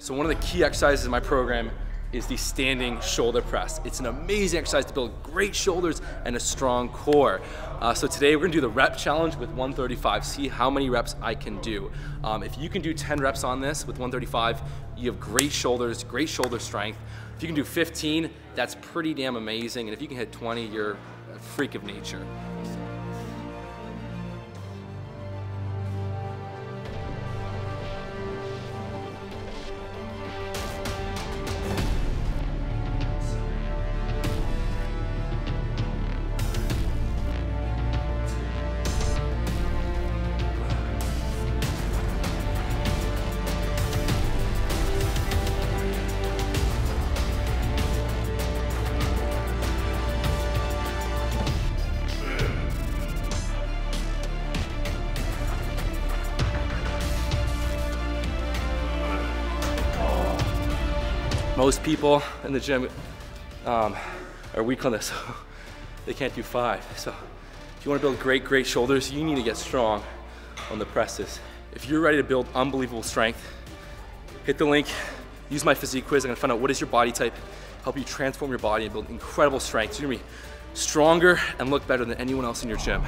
So one of the key exercises in my program is the standing shoulder press. It's an amazing exercise to build great shoulders and a strong core. Uh, so today we're gonna do the rep challenge with 135, see how many reps I can do. Um, if you can do 10 reps on this with 135, you have great shoulders, great shoulder strength. If you can do 15, that's pretty damn amazing. And if you can hit 20, you're a freak of nature. Most people in the gym um, are weak on this. they can't do five. So if you wanna build great, great shoulders, you need to get strong on the presses. If you're ready to build unbelievable strength, hit the link, use my physique quiz. I'm gonna find out what is your body type, help you transform your body and build incredible strength. So you're gonna be stronger and look better than anyone else in your gym.